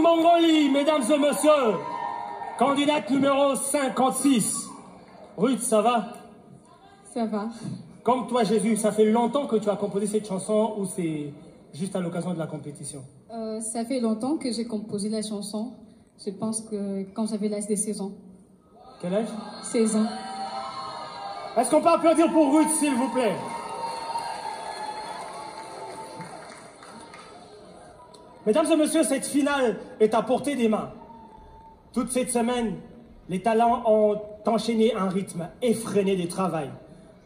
Mongolie, mesdames et messieurs. Candidate numéro 56. Ruth, ça va? Ça va. Comme toi, Jésus, ça fait longtemps que tu as composé cette chanson ou c'est juste à l'occasion de la compétition? Euh, ça fait longtemps que j'ai composé la chanson. Je pense que quand j'avais l'âge de 16 ans. Quel âge? 16 ans. Est-ce qu'on peut applaudir pour Ruth, s'il vous plaît? Mesdames et messieurs, cette finale est à portée des mains. Toute cette semaine, les talents ont enchaîné un rythme effréné de travail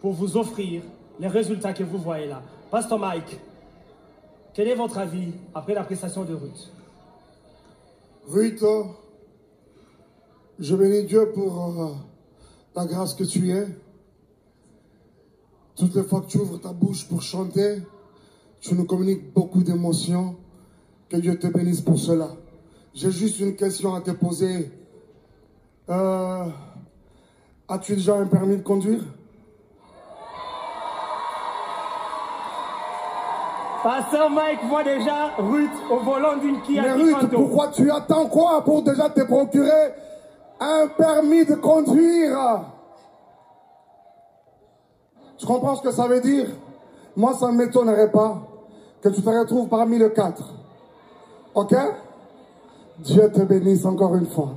pour vous offrir les résultats que vous voyez là. Pasteur Mike, quel est votre avis après la prestation de Ruth? Ruth, je bénis Dieu pour euh, la grâce que tu es. Toutes les fois que tu ouvres ta bouche pour chanter, tu nous communiques beaucoup d'émotions. Que Dieu te bénisse pour cela. J'ai juste une question à te poser. Euh, As-tu déjà un permis de conduire? Pasteur Mike voit déjà Ruth au volant d'une Kia Mais Ruth, pourquoi tu attends quoi pour déjà te procurer un permis de conduire? Tu comprends ce que ça veut dire? Moi, ça ne m'étonnerait pas que tu te retrouves parmi les quatre. Ok? Dieu te bénisse encore une fois.